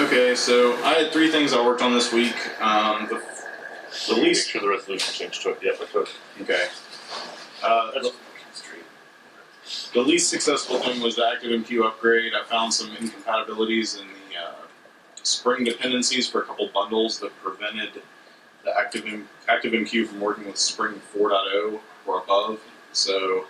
Okay, so I had three things I worked on this week. Um, the, the least. sure the resolution changed to it. Took. Okay. Uh, That's The least successful thing was the ActiveMQ upgrade. I found some incompatibilities in the uh, Spring dependencies for a couple bundles that prevented the Active ActiveMQ from working with Spring 4.0 or above. So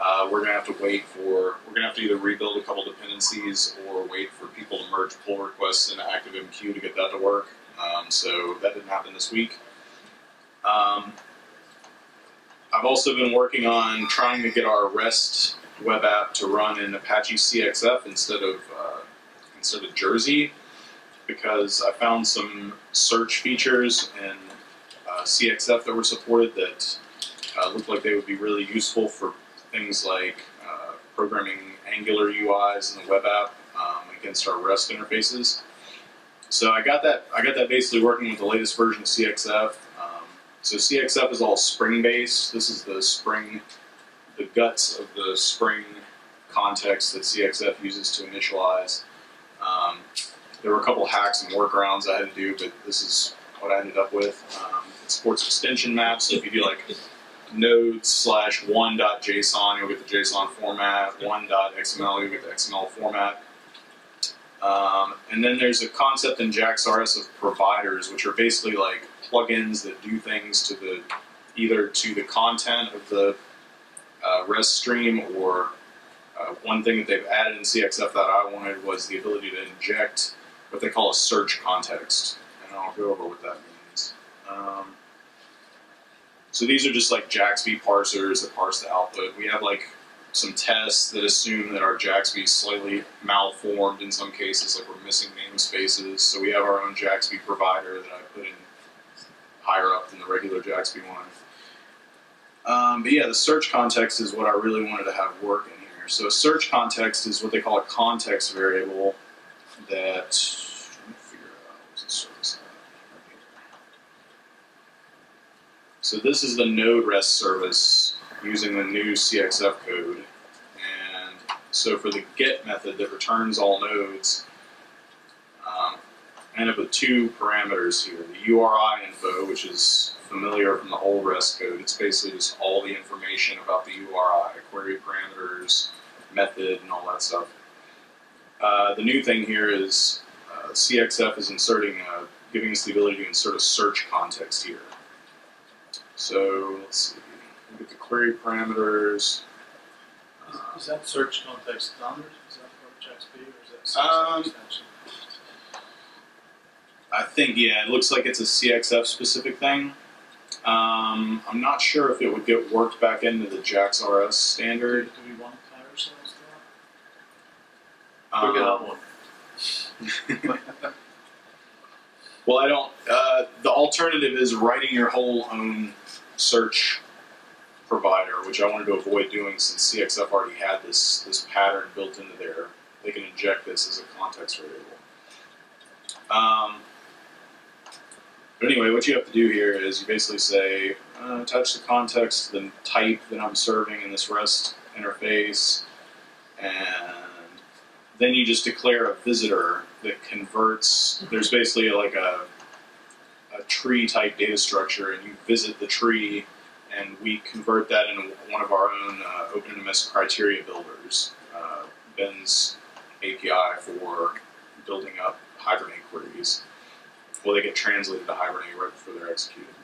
uh, we're gonna have to wait for we're gonna have to either rebuild a couple dependencies or wait for people to merge pull requests into ActiveMQ to get that to work. Um, so that didn't happen this week. Um, I've also been working on trying to get our REST web app to run in Apache CXF instead of uh, instead of Jersey because I found some search features in uh, CXF that were supported that uh, looked like they would be really useful for things like uh, programming Angular UIs in the web app um, against our REST interfaces. So I got that. I got that basically working with the latest version of CXF. Um, so CXF is all Spring based. This is the Spring, the guts of the Spring context that CXF uses to initialize. Um, there were a couple hacks and workarounds I had to do, but this is what I ended up with. Um, it supports extension maps. So if you do like node slash one dot JSON, you'll get the JSON format. One dot XML, you'll get the XML format. Um, and then there's a concept in JAX-RS of providers, which are basically like plugins that do things to the either to the content of the uh, REST stream or uh, one thing that they've added in CXF that I wanted was the ability to inject what they call a search context, and I'll go over what that means. Um, so these are just like JAXB parsers that parse the output. We have like some tests that assume that our JAXB is slightly malformed in some cases, like we're missing namespaces. So we have our own JAXB provider that I put in higher up than the regular JAXB one. Um, but yeah, the search context is what I really wanted to have work in here. So a search context is what they call a context variable that let me figure out what's the service at. So this is the node REST service using the new CXF code. And so for the get method that returns all nodes, um, I end up with two parameters here. The URI info, which is familiar from the old REST code. It's basically just all the information about the URI, query parameters, method, and all that stuff. Uh, the new thing here is uh, CXF is inserting, a, giving us the ability to insert a search context here. So let's see, look at the query parameters. Uh, Is that search context standard? Is that for JAXB or is that Um, extension? I think yeah, it looks like it's a CXF specific thing. Um, I'm not sure if it would get worked back into the JAX-RS standard. Do we want to tie ourselves to Um, Look at that one. Well, I don't. Uh, the alternative is writing your whole own search provider, which I wanted to avoid doing since CXF already had this this pattern built into there. They can inject this as a context variable. Um, but anyway, what you have to do here is you basically say uh, attach the context the type that I'm serving in this REST interface, and then you just declare a visitor that converts. There's basically like a a tree type data structure, and you visit the tree, and we convert that into one of our own uh, OpenNMS criteria builders, uh, Ben's API for building up Hibernate queries. Well, they get translated to Hibernate right before they're executed.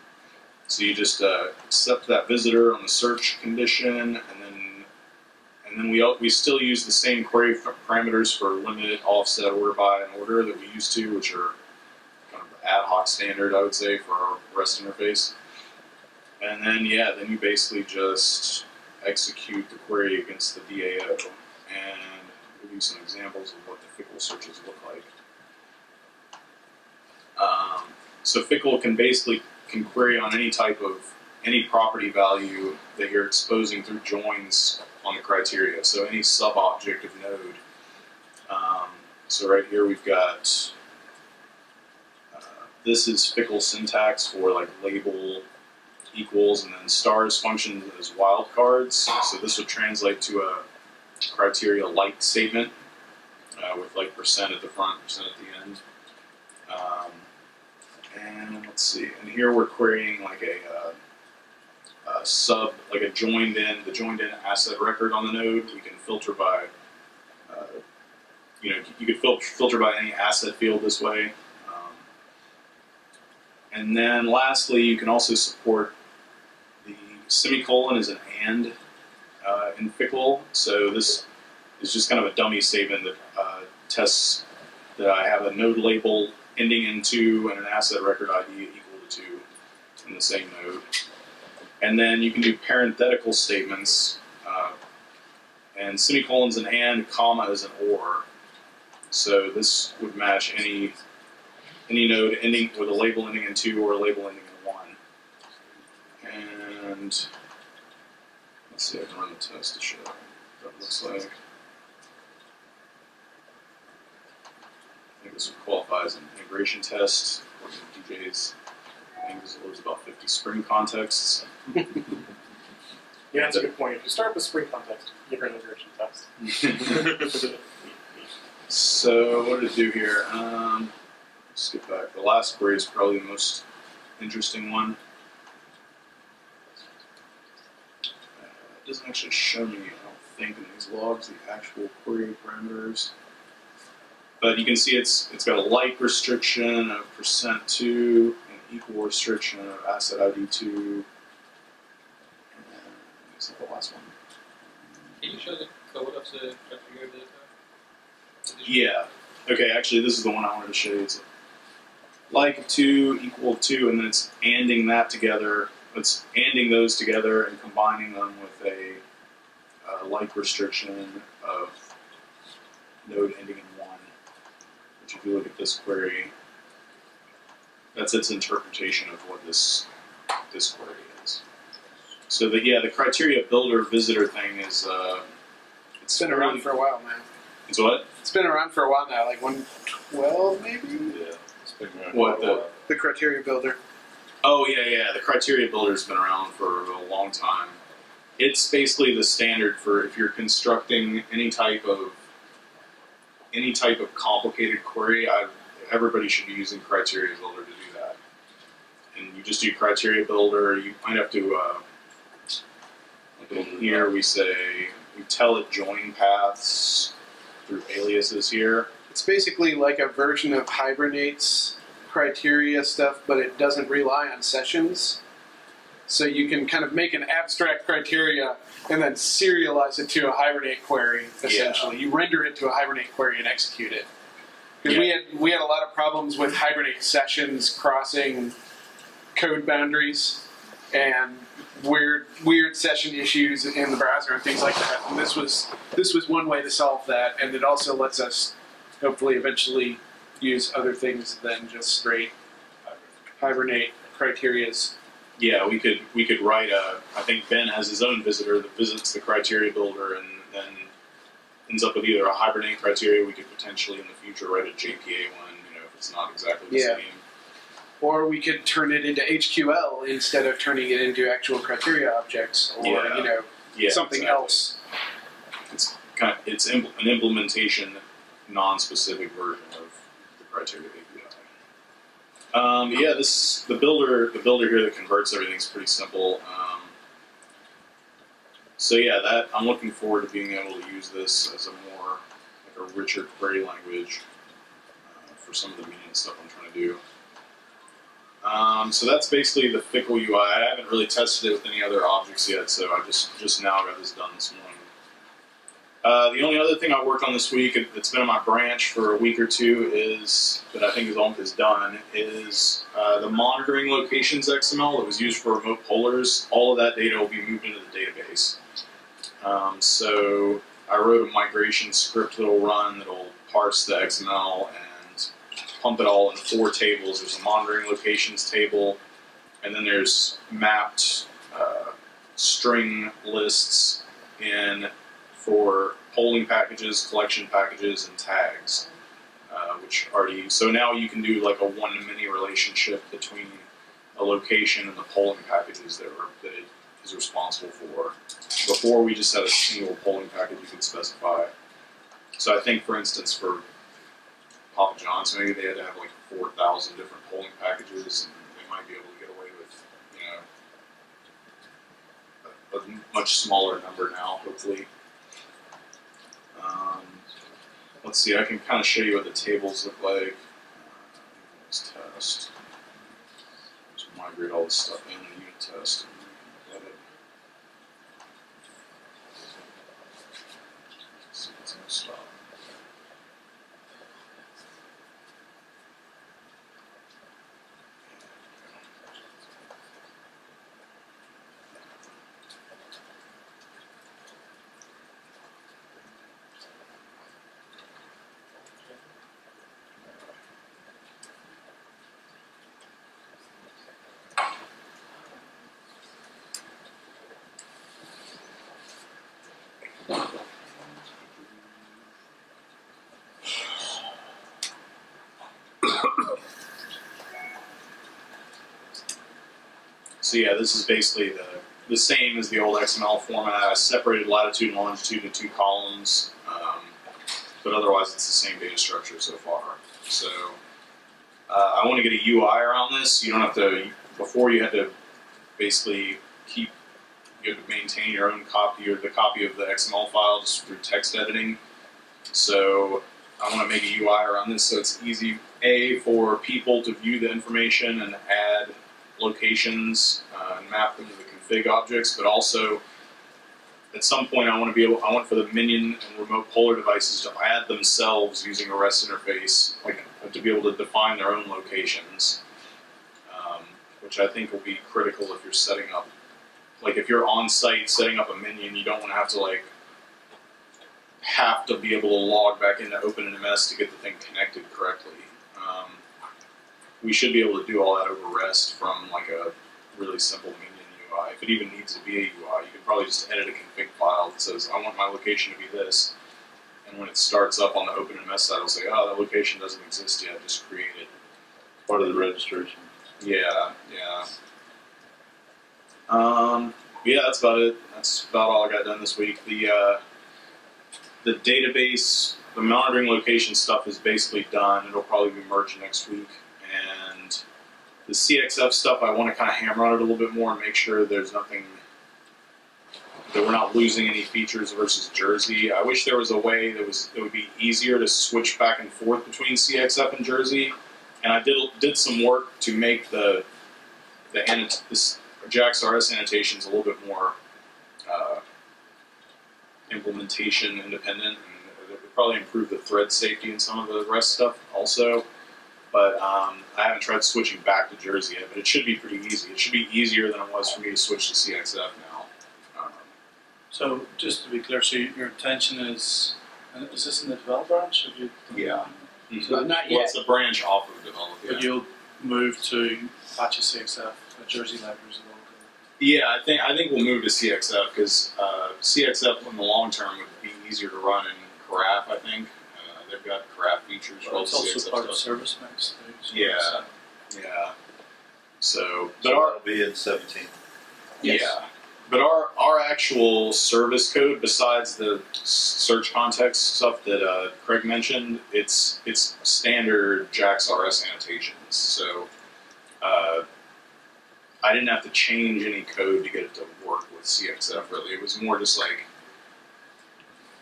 So you just uh, accept that visitor on the search condition, and then and then we we still use the same query parameters for limit, offset, order by, and order that we used to, which are ad hoc standard, I would say, for our REST interface. And then yeah, then you basically just execute the query against the DAO, and give you some examples of what the FIQL searches look like. Um, so FIQL can basically can query on any type of any property value that you're exposing through joins on the criteria. So any sub-object of node. Um, so right here we've got this is FIQL syntax for like label equals and then stars function as wildcards. So this would translate to a criteria like statement. uh, with like percent at the front, percent at the end. Um, and let's see, and here we're querying like a, uh, a sub, like a joined in, the joined in asset record on the node. We can filter by, uh, you know, you could fil- filter by any asset field this way. And then lastly, you can also support the semicolon is an and uh, in FIQL. So this is just kind of a dummy statement that uh, tests that I have a node label ending in two and an asset record ID equal to two in the same node. And then you can do parenthetical statements, uh, and semicolons an and, comma is an or. So this would match any any node ending with a label ending in two or a label ending in one. And let's see, I can run the test to show what that looks like. I think this would qualify as an integration test according to DJ's. I think this loads about 50 spring contexts. Yeah, that's a good point. If you start with spring context, give an integration test. So what did it do here? Um, get back. The last query is probably the most interesting one. Uh, it doesn't actually show me, I don't think, in these logs the actual query parameters. But you can see it's it's got a like restriction of percent two, an equal restriction of asset ID two. And then, is that the last one? Can you show the code of the configure data? Yeah. Okay, actually, this is the one I wanted to show you. It's like of 2 equal 2, and then it's anding that together. It's anding those together and combining them with a uh, like restriction of node ending in 1. Which, if you look at this query, that's its interpretation of what this this query is. So the yeah, the criteria builder visitor thing is uh, It's been around for a while now. It's what? It's been around for a while now, like 112 maybe? Yeah. It's been around What the- The criteria builder. Oh yeah, yeah. The criteria builder's been around for a long time. It's basically the standard for if you're constructing any type of any type of complicated query. I, everybody should be using criteria builder to do that. And you just do criteria builder. You might have to. Uh, like in here, we say we tell it join paths through aliases here. It's basically like a version of Hibernate's criteria stuff, but it doesn't rely on sessions. So you can kind of make an abstract criteria and then serialize it to a Hibernate query. Essentially, you render it to a Hibernate query and execute it. Because we had we had a lot of problems with Hibernate sessions crossing code boundaries and weird weird session issues in the browser and things like that. And this was this was one way to solve that, and it also lets us hopefully eventually use other things than just straight uh, Hibernate criterias. Yeah, we could we could write a. I think Ben has his own visitor that visits the criteria builder and then ends up with either a hibernate criteria. We could potentially in the future write a JPA one. You know, if it's not exactly the Yeah. same. Or we could turn it into HQL instead of turning it into actual criteria objects, or Yeah. you know Yeah, something exactly. else. It's kind of, it's an implementation non-specific version of criteria API. Um, yeah, this the builder the builder here that converts everything's pretty simple. Um, so yeah, that I'm looking forward to being able to use this as a more like a richer query language uh, for some of the media stuff I'm trying to do. Um, so that's basically the FIQL UI. I haven't really tested it with any other objects yet, so I just just now got this done this morning. Uh, the only other thing I worked on this week that's been on my branch for a week or two is that I think is almost done is uh, the monitoring locations XML that was used for remote pollers. All of that data will be moved into the database. Um, so I wrote a migration script that'll run that'll parse the XML and pump it all in four tables. There's a monitoring locations table, and then there's mapped uh, string lists in for polling packages, collection packages, and tags, uh, which already. So now you can do like a one-to-many relationship between a location and the polling packages that, are, that it is responsible for. Before we just had a single polling package you could specify. So I think, for instance, for Papa John's, maybe they had to have like four thousand different polling packages, and they might be able to get away with, you know, a, a much smaller number now, hopefully. Um, let's see, I can kind of show you what the tables look like. Let's test. Just migrate all this stuff in the unit test. and let it- See if it's gonna stop. So yeah, this is basically the the same as the old XML format. I separated latitude and longitude into two columns, um, but otherwise it's the same data structure so far. So uh, I want to get a UI around this. You don't have to. Before you had to basically keep you had to maintain your own copy or the copy of the XML file just through text editing. So I want to make a UI around this so it's easy a for people to view the information and add locations uh, and map them to the config objects, but also at some point I want to be able I want for the minion and remote poller devices to add themselves using a REST interface, like to be able to define their own locations, um, which I think will be critical if you're setting up, like if you're on site setting up a minion, you don't want to have to like have to be able to log back into OpenNMS to get the thing connected correctly. We should be able to do all that over REST from like a really simple minion UI. If it even needs to be a UI, you can probably just edit a config file that says, I want my location to be this. And when it starts up on the OpenNMS side, it'll say, oh, that location doesn't exist yet, just create it. Part of the registration. Yeah, yeah. Um, yeah, that's about it. That's about all I got done this week. The uh, the database, the monitoring location stuff is basically done. It'll probably be merged next week, the CXF stuff I want to kind of hammer on it a little bit more and make sure there's nothing that we're not losing any features versus Jersey. I wish there was a way that was it would be easier to switch back and forth between CXF and Jersey. And I did did some work to make the the annot- this JAX-RS annotations a little bit more uh, implementation independent, and it would probably improve the thread safety and some of the rest stuff also. But um, I haven't tried switching back to Jersey yet, but it should be pretty easy. It should be easier than it was for me to switch to CXF now. Um, So just to be clear, so your intention is, is this in the develop branch? Have you? Yeah. So not Well, yet. it's a branch off of develop. But you'll move to Apache CXF, uh, Jersey libraries yeah, I think I think we'll move to CXF because uh, CXF in the long term would be easier to run in Karaf. I think uh, they've got Karaf features. Well, it's also part of stuff. ServiceMix. too, so Yeah. Yeah. So, but So our that'll be in seventeen. Yes. yeah, but our our actual service code, besides the search context stuff that uh, Craig mentioned, it's it's standard JAX-RS annotations. So, uh, I didn't have to change any code to get it to work with CXF. Really, it was more just like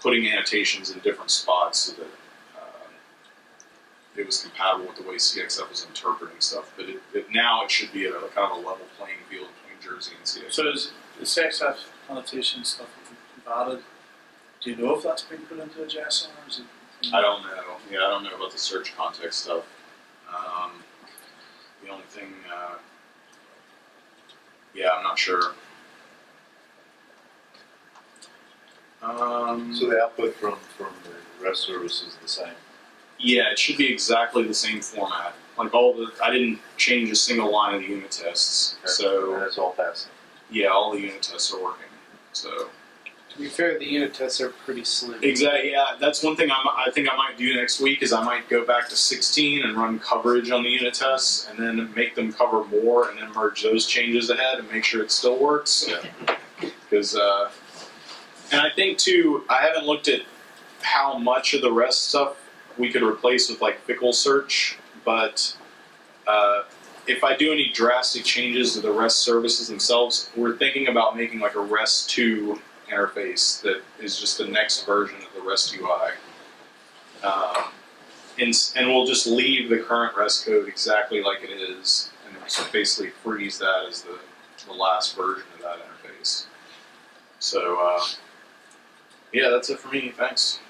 putting annotations in different spots so that. It was compatible with the way CXF was interpreting stuff, but it, it, now it should be at a kind of a level playing field between Jersey and CXF. So is the CXF annotation stuff that you've added, do you know if that's been put into a JSON or is it? I don't know. Yeah, I don't know about the search context stuff. Um, the only thing, uh, yeah, I'm not sure. Um, So the output from, from the REST service is the same. Yeah, it should be exactly the same format. Like all the, I didn't change a single line of the unit tests. And So it's all passing. yeah, all the unit tests are working. So To be fair, the unit tests are pretty slim. Exactly. Yeah, that's one thing I'm, I think I might do next week is I might go back to 16 and run coverage on the unit tests, and then make them cover more, and then merge those changes ahead and make sure it still works. Because, uh, and I think too, I haven't looked at how much of the rest stuff we could replace with like FIQL search, but uh, if I do any drastic changes to the REST services themselves, we're thinking about making like a REST 2 interface that is just the next version of the REST UI. Um, and, and we'll just leave the current REST code exactly like it is, and basically freeze that as the, the last version of that interface. So, uh, yeah, that's it for me. Thanks.